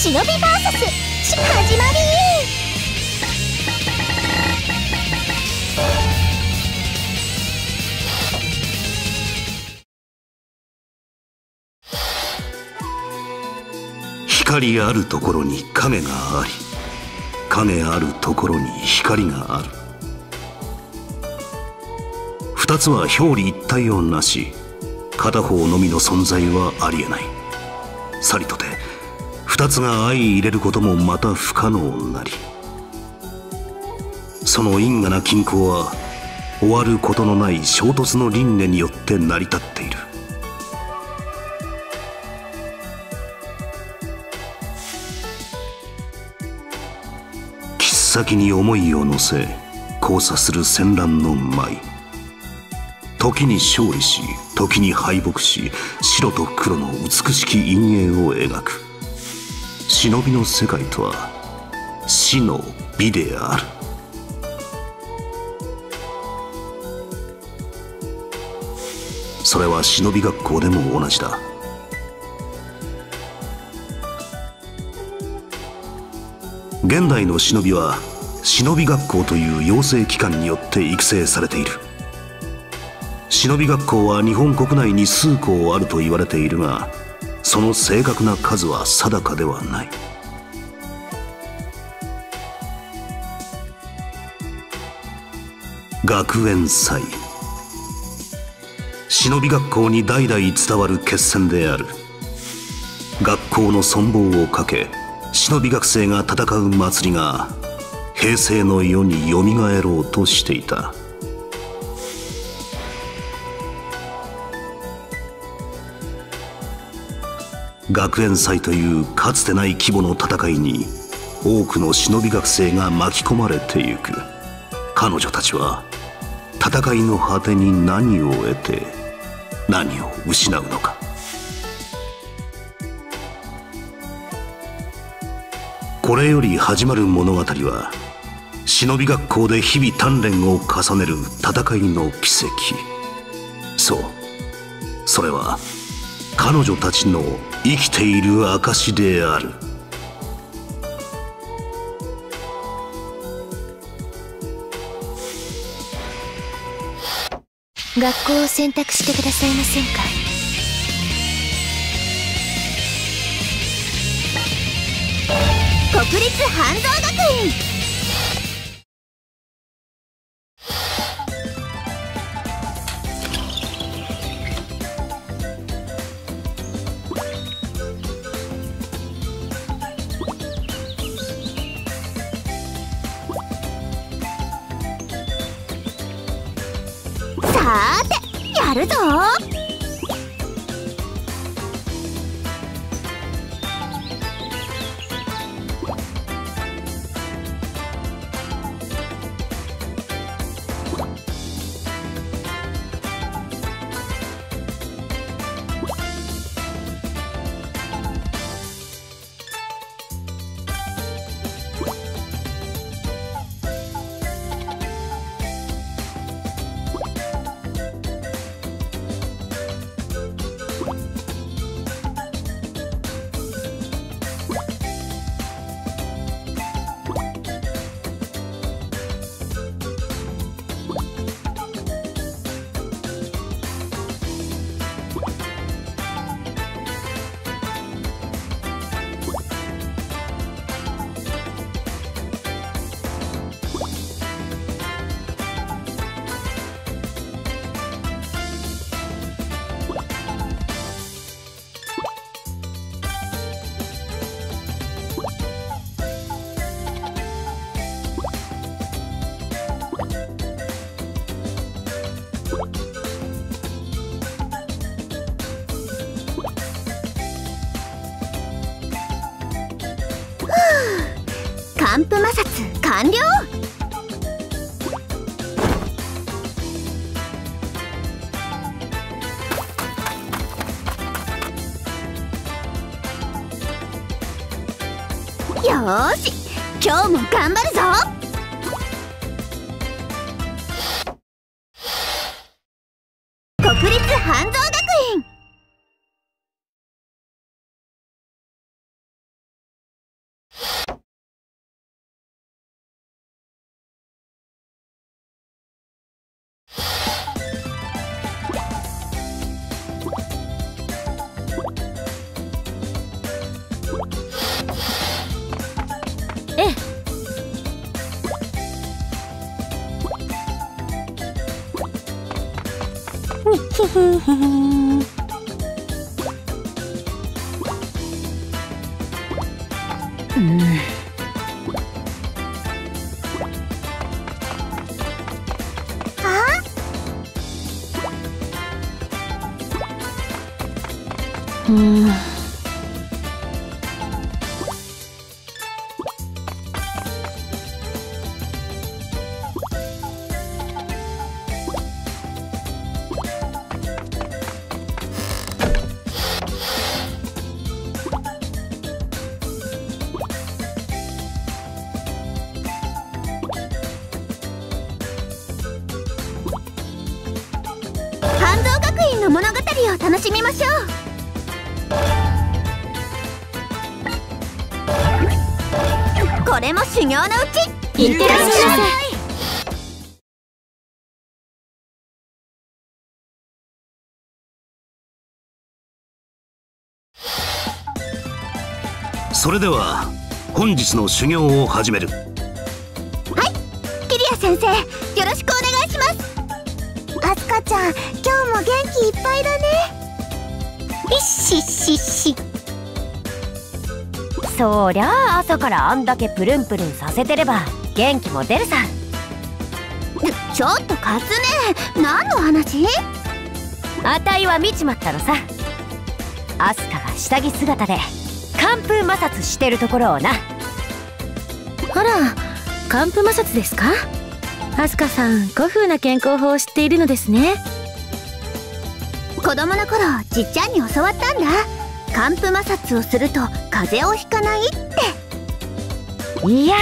忍び VS 始まり光あるところに影があり影あるところに光がある二つは表裏一体をなし片方のみの存在はありえないさりとて二つが相入れることもまた不可能なりその因果な均衡は終わることのない衝突の輪廻によって成り立っている。切っ先に思いを乗せ交差する戦乱の舞。時に勝利し時に敗北し白と黒の美しき陰影を描く。忍びの世界とは死の美である。それは忍び学校でも同じだ。現代の忍びは忍び学校という養成機関によって育成されている。忍び学校は日本国内に数校あると言われているがその正確な数は定かではない。学園祭。忍び学校に代々伝わる決戦である。学校の存亡をかけ忍び学生が戦う祭りが平成の世によみがえろうとしていた。学園祭というかつてない規模の戦いに多くの忍び学生が巻き込まれてゆく。彼女たちは戦いの果てに何を得て何を失うのか。これより始まる物語は忍び学校で日々鍛錬を重ねる戦いの奇跡。そう。それは彼女たちの生きている証である。学校を選択してくださいませんか？国立半蔵学院。さーてやるぞ還付摩擦完了。よーし。今日も頑張るぞ。国立半蔵学うん。の物語を楽しみましょう。これも修行のうちいってらっしゃい。それでは本日の修行を始める。キリア先生よろしくお願いしますアスカちゃん今日も元気いっぱいだね。いっしっしっしそりゃあ朝からあんだけプルンプルンさせてれば元気も出るさ。ちょっとカツネ何の話？あたいは見ちまったのさ。アスカが下着姿で寒風摩擦してるところをな。あら、寒風摩擦ですか？アスカさん、古風な健康法を知っているのですね。子供の頃じっちゃんに教わったんだ。寒風摩擦をすると風邪をひかないって。いや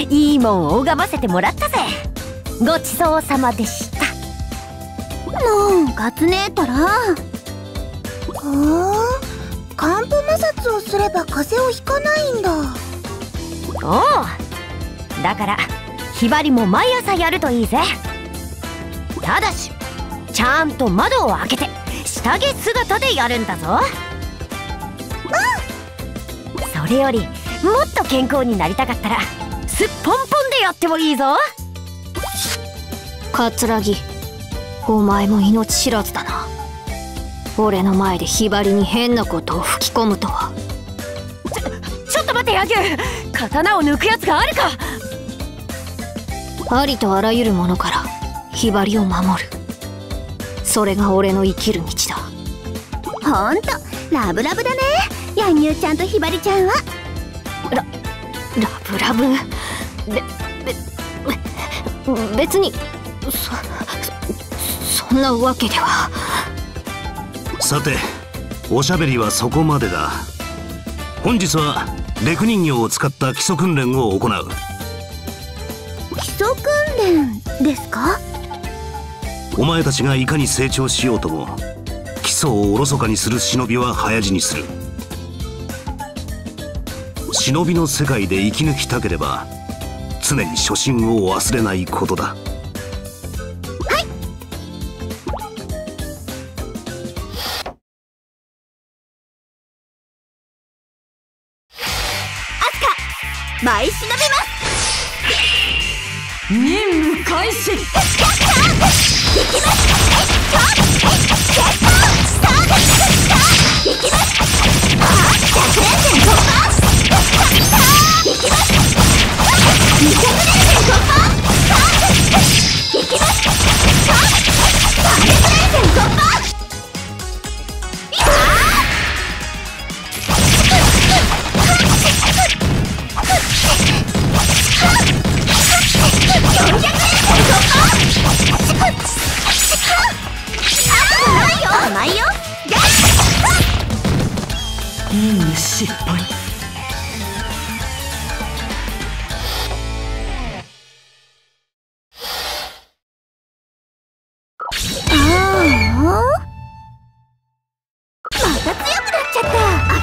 ーいいもん拝ませてもらったぜ。ごちそうさまでした。もうカツネったら。ほう寒風摩擦をすれば風邪をひかないんだ。おうだからひばりも毎朝やるといいぜ。ただしちゃんと窓を開けて下着姿でやるんだぞ。それよりもっと健康になりたかったらすっぽんぽんでやってもいいぞ。カツラギ、お前も命知らずだな。俺の前でひばりに変なことを吹き込むとは。ちょっと待て野球刀を抜くやつがあるかありとあらゆるものからひばりを守る。それが俺の生きる道だ。ほんとラブラブだね。ヤンニューちゃんとひばりちゃんは。ラブラブ？べべ別にそそそんなわけでは。さておしゃべりはそこまでだ。本日はレク人形を使った基礎訓練を行う。基礎訓練ですか？お前たちがいかに成長しようとも基礎をおろそかにする忍びは早死にする。忍びの世界で生き抜きたければ常に初心を忘れないことだ。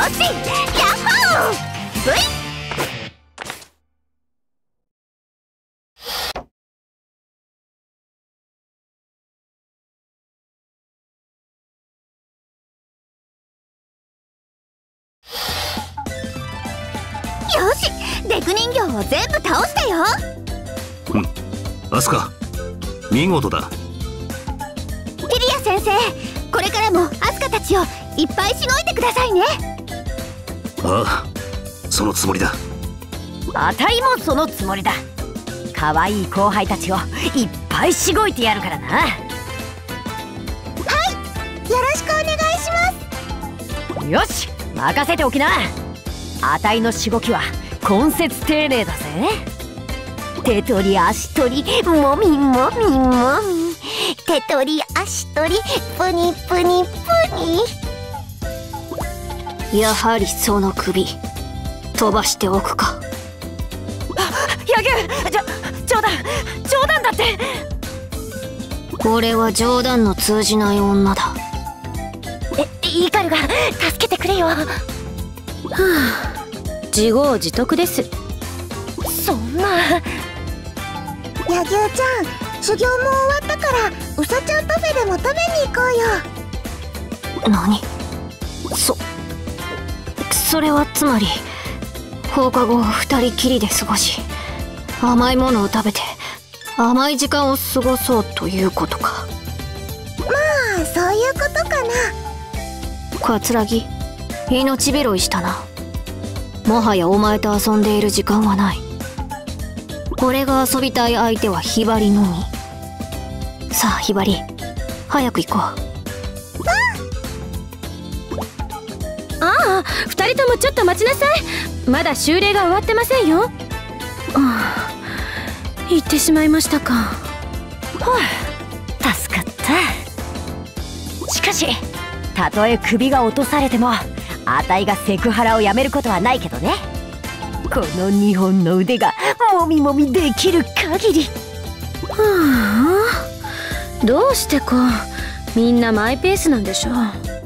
よしヤッホー！V よしデク人形を全部倒したよ。うん。アスカ見事だ。キリア先生これからもアスカたちをいっぱいしごいてくださいねああそのつもりだ。あたいもそのつもりだ。可愛い後輩たちをいっぱいしごいてやるからな。よろしくお願いします。よし任せておきな。あたいのしごきは根節丁寧だぜ。手取り足取りもみもみもみ。手取り足取りプニプニプニやはりその首飛ばしておくか。ヤギュじょ冗談冗談だって。俺は冗談の通じない女だ。えイカルが助けてくれよ。自業自得です。そんな。ヤギュウちゃん修行も終わったからウサちゃんパフェでも食べに行こうよ。何？そそれはつまり放課後を二人きりで過ごし甘いものを食べて甘い時間を過ごそうということか。あそういうことかな。桂木命拾いしたな。もはやお前と遊んでいる時間はない。俺が遊びたい相手はひばりのみ。さあひばり早く行こああ二人ともちょっと待ちなさい。まだ修例が終わってませんよ。ああ行ってしまいましたか。はあ助かった。しかしたとえ首が落とされてもあたいがセクハラをやめることはないけどね。この2本の腕がもみもみできる限り。はあどうしてか。みんなマイペースなんでしょう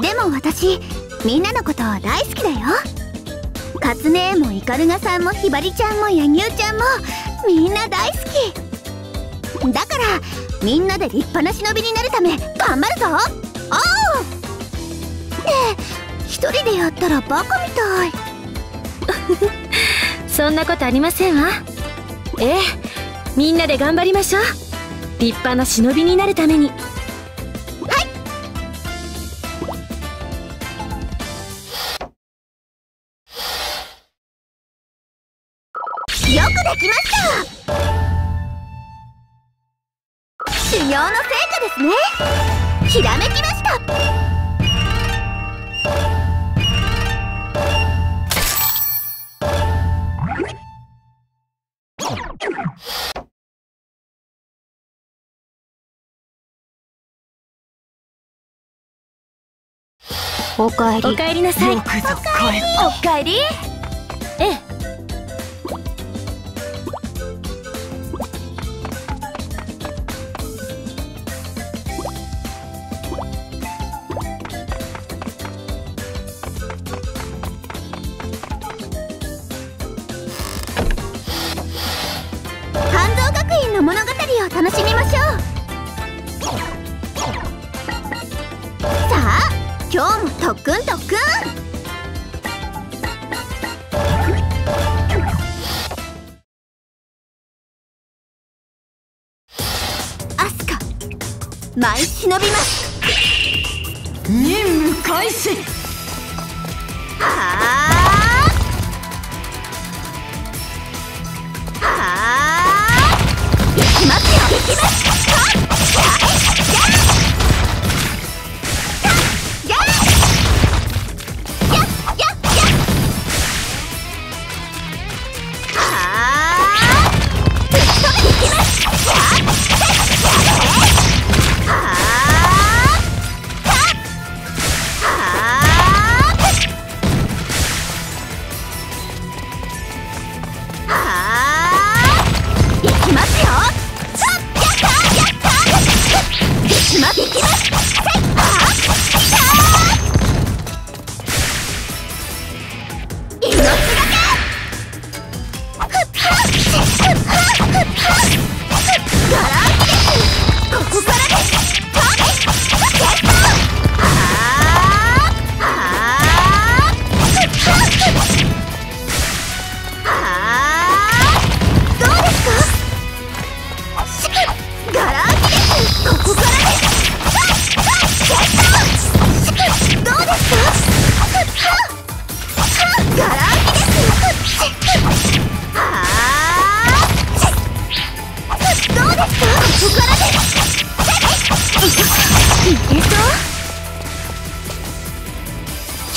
でも私みんなのこと大好きだよ。カツネもイカルガさんもひばりちゃんもヤギュちゃんもみんな大好き。だからみんなで立派な忍びになるため頑張るぞ。おう！ねえ一人でやったらバカみたい。そんなことありませんわ。ええみんなで頑張りましょう。立派な忍びになるために。くできました。修行の成果ですねひらめきました。おかえりおかえりなさいおかえりを楽しみましょう。さあ今日も特訓特訓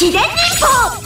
秘伝忍法